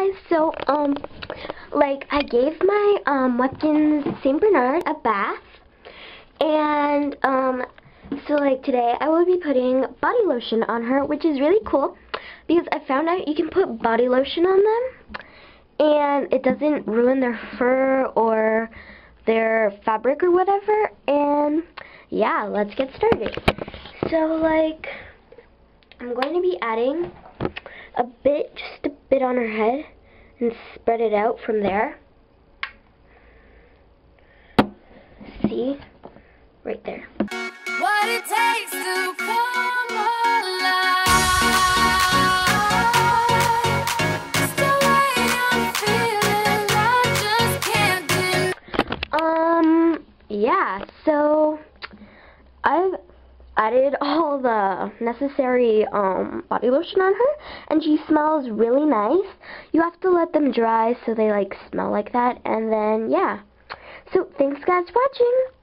guys, so, um, like, I gave my, um, Webkinz St. Bernard a bath, and, um, so, like, today I will be putting body lotion on her, which is really cool, because I found out you can put body lotion on them, and it doesn't ruin their fur or their fabric or whatever, and, yeah, let's get started. So, like, I'm going to be adding a bit, just a bit on her head and spread it out from there. See? Right there. What it takes to come alive. Um, yeah, so I've added all the necessary um, body lotion on her, and she smells really nice. You have to let them dry so they like smell like that, and then yeah. So thanks guys for watching.